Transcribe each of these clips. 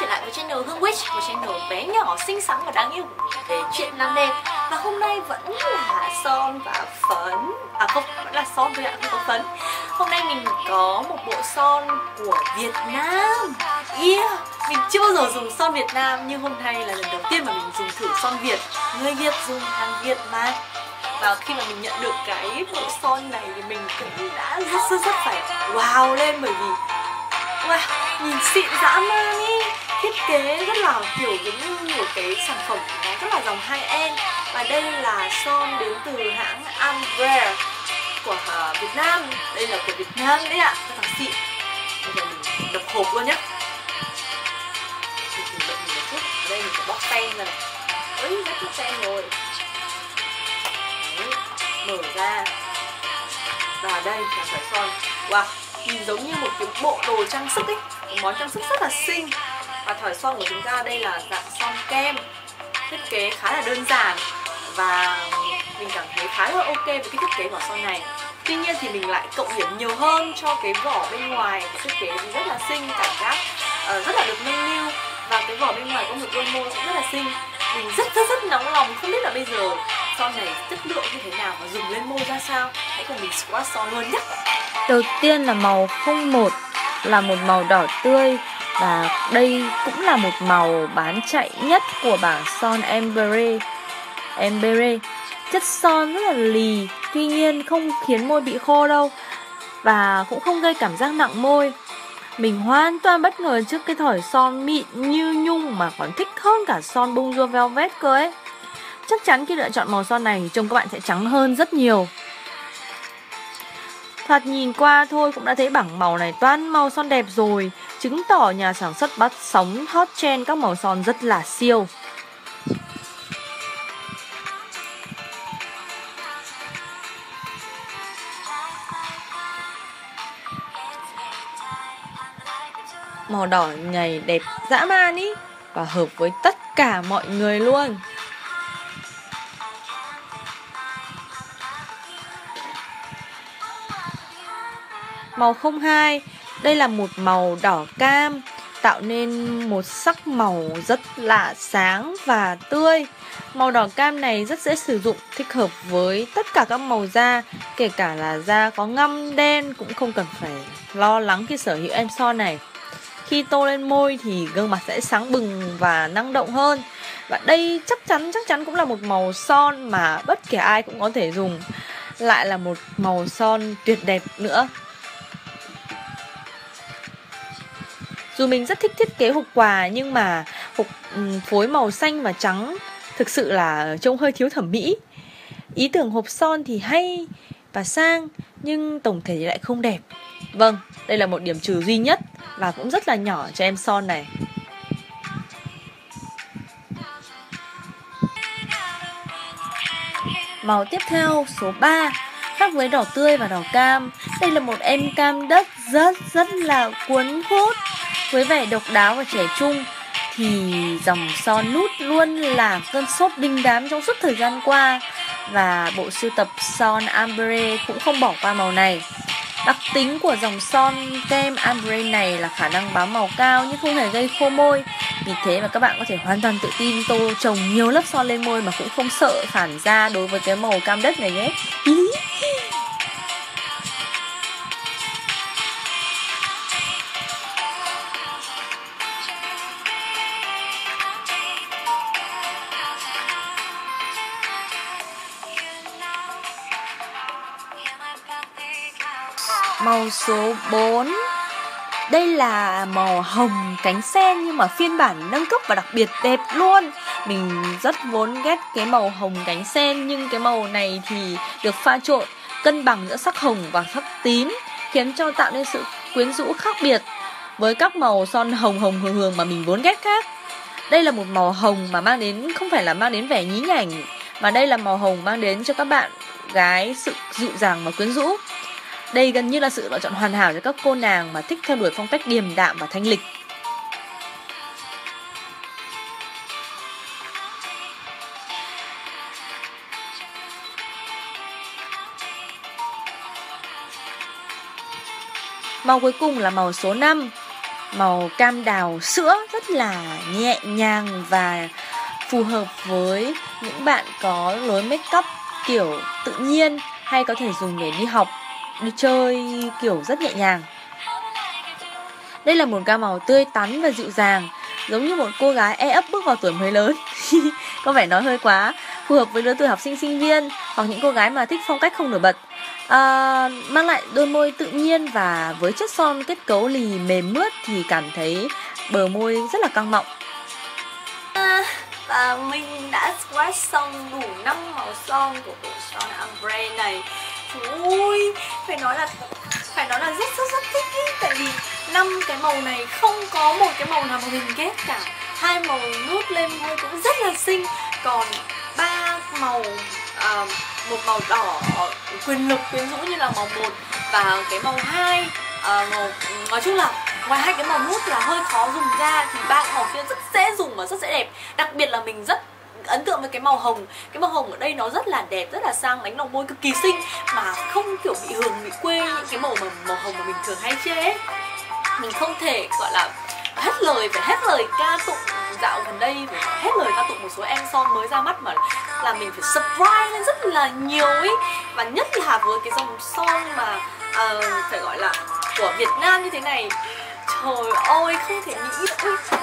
trở lại với channel Hương Witch Một channel bé nhỏ, xinh xắn và đáng yêu Về chuyện làm đẹp Và hôm nay vẫn là son và phấn. À không, vẫn là son thôi ạ, không có phấn. Hôm nay mình có một bộ son của Việt Nam. Yeah, mình chưa bao giờ dùng son Việt Nam Nhưng hôm nay là lần đầu tiên mà mình dùng thử son Việt. Người Việt dùng hàng Việt mà. Và khi mà mình nhận được cái bộ son này thì mình cũng đã rất rất rất phải wow lên bởi vì wow, nhìn xịn dã man ý thiết kế rất là kiểu giống như một cái sản phẩm nó rất là dòng high end. Và đây là son đến từ hãng Amber của uh, Việt Nam. Đây là của Việt Nam đấy ạ. Rất là xịn bây giờ mình đập hộp luôn nhá. Mình đợi mình một chút. Ở đây mình phải bóc tem ra này. Ấy rất chút tem rồi. Đấy mở ra. Và đây là sợi son wow nhìn giống như một cái bộ đồ trang sức ấy. Một món trang sức rất là xinh và thỏi son của chúng ta đây là dạng son kem thiết kế khá là đơn giản và mình cảm thấy khá là ok với cái thiết kế của son này. Tuy nhiên thì mình lại cộng điểm nhiều hơn cho cái vỏ bên ngoài cái thiết kế thì rất là xinh cảm giác uh, rất là được nâng niu. Và cái vỏ bên ngoài có một đôi môi cũng rất là xinh. Mình rất rất rất nóng lòng không biết là bây giờ son này chất lượng như thế nào và dùng lên môi ra sao. Hãy cùng mình swatch son luôn nhé. Đầu tiên là màu 01 là một màu đỏ tươi và đây cũng là một màu bán chạy nhất của bảng son Embere. Embere chất son rất là lì, tuy nhiên không khiến môi bị khô đâu và cũng không gây cảm giác nặng môi. Mình hoàn toàn bất ngờ trước cái thỏi son mịn như nhung mà còn thích hơn cả son Bonjour Velvet cơ ấy. Chắc chắn khi lựa chọn màu son này trông các bạn sẽ trắng hơn rất nhiều. Thoạt nhìn qua thôi cũng đã thấy bảng màu này toan màu son đẹp rồi. Chứng tỏ nhà sản xuất bắt sóng hot trend các màu son rất là siêu. Màu đỏ này đẹp dã man ý Và hợp với tất cả mọi người luôn. Màu 02 Đây là một màu đỏ cam, Tạo nên một sắc màu rất là sáng và tươi. Màu đỏ cam này rất dễ sử dụng, Thích hợp với tất cả các màu da, Kể cả là da có ngăm đen Cũng không cần phải lo lắng khi sở hữu em son này. Khi tô lên môi thì gương mặt sẽ sáng bừng và năng động hơn. Và đây chắc chắn chắc chắn cũng là một màu son mà bất kể ai cũng có thể dùng. Lại là một màu son tuyệt đẹp nữa. Dù mình rất thích thiết kế hộp quà nhưng mà hộp ừ, phối màu xanh và trắng thực sự là trông hơi thiếu thẩm mỹ. Ý tưởng hộp son thì hay và sang nhưng tổng thể lại không đẹp. Vâng, đây là một điểm trừ duy nhất và cũng rất là nhỏ cho em son này. Màu tiếp theo số 3 Khác với đỏ tươi và đỏ cam Đây là một em cam đất rất rất là cuốn hút với vẻ độc đáo và trẻ trung thì dòng son nút luôn là cơn sốt đinh đám trong suốt thời gian qua và bộ sưu tập son ambre cũng không bỏ qua màu này. Đặc tính của dòng son kem ambre này là khả năng bám màu cao nhưng không hề gây khô môi. Vì thế mà các bạn có thể hoàn toàn tự tin tô trồng nhiều lớp son lên môi mà cũng không sợ phản ra đối với cái màu cam đất này nhé. Màu số 4 Đây là màu hồng cánh sen nhưng mà phiên bản nâng cấp và đặc biệt đẹp luôn Mình rất vốn ghét cái màu hồng cánh sen nhưng cái màu này thì được pha trộn cân bằng giữa sắc hồng và sắc tím, khiến cho tạo nên sự quyến rũ khác biệt với các màu son hồng hồng hường hường mà mình vốn ghét khác. Đây là một màu hồng mà mang đến, không phải là mang đến vẻ nhí nhảnh, mà đây là màu hồng mang đến cho các bạn gái sự dịu dàng và quyến rũ. Đây gần như là sự lựa chọn hoàn hảo cho các cô nàng mà thích theo đuổi phong cách điềm đạm và thanh lịch. Màu cuối cùng là màu số 5 màu cam đào sữa rất là nhẹ nhàng và phù hợp với những bạn có lối make up kiểu tự nhiên hay có thể dùng để đi học, đi chơi kiểu rất nhẹ nhàng. Đây là một gam màu tươi tắn và dịu dàng, giống như một cô gái e ấp bước vào tuổi mới lớn. có vẻ nói hơi quá, phù hợp với lứa tuổi học sinh sinh viên hoặc những cô gái mà thích phong cách không nổi bật. À, mang lại đôi môi tự nhiên và với chất son kết cấu lì mềm mướt thì cảm thấy bờ môi rất là căng mọng. À, và mình đã swatch xong đủ 5 màu son của bộ son Ambre này Ui, phải nói là phải nói là rất rất rất thích ý. Tại vì năm cái màu này không có một cái màu nào mà mình ghét cả. Hai màu nút lên môi cũng rất là xinh. Còn ba màu uh, một màu đỏ quyền lực quyến rũ như là màu một và cái màu hai uh, màu nói chung là ngoài hai cái màu nút là hơi khó dùng ra thì ba màu kia rất dễ dùng và rất dễ đẹp. Đặc biệt là mình rất ấn tượng với cái màu hồng. Cái màu hồng ở đây nó rất là đẹp rất là sang đánh lòng môi cực kỳ xinh mà không kiểu bị hường bị quê những cái màu mà màu hồng mà mình thường hay chê ấy. mình không thể gọi là hết lời phải hết lời ca tụng dạo gần đây phải hết lời ca tụng một số em son mới ra mắt mà là mình phải surprise lên rất là nhiều ấy. Và nhất là với cái dòng son mà uh, phải gọi là của Việt Nam như thế này. Trời ơi không thể nghĩ được.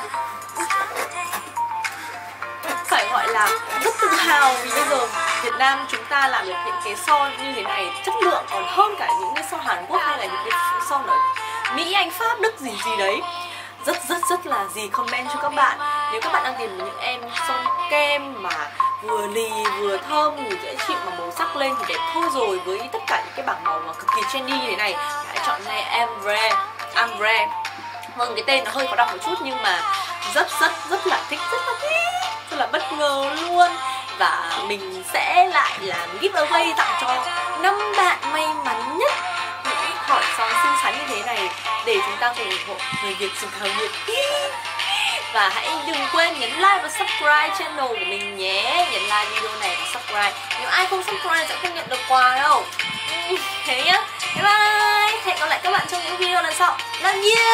Phải gọi là rất tự hào vì bây giờ Việt Nam chúng ta làm được những cái son như thế này chất lượng còn hơn cả những cái son Hàn Quốc hay là những cái son ở Mỹ, Anh, Pháp, Đức gì gì đấy. Rất rất rất là gì comment cho các bạn. Nếu các bạn đang tìm những em son kem mà vừa lì vừa thơm vừa dễ chịu mà màu sắc lên thì đẹp thôi rồi với tất cả những cái bảng màu mà cực kỳ trendy như thế này hãy chọn này Ambre Ambre vâng cái tên nó hơi khó đọc một chút nhưng mà rất rất rất là mình sẽ lại làm giveaway tặng cho năm bạn may mắn nhất. Những hỏi son xinh xắn như thế này để chúng ta cùng ủng hộ người Việt chiến thắng Việt và hãy đừng quên nhấn like và subscribe channel của mình nhé. Nhấn like video này và subscribe. Nếu ai không subscribe sẽ không nhận được quà đâu. Ừ, thế nhá. Bye bye. Hẹn gặp lại các bạn trong những video lần sau. Love you.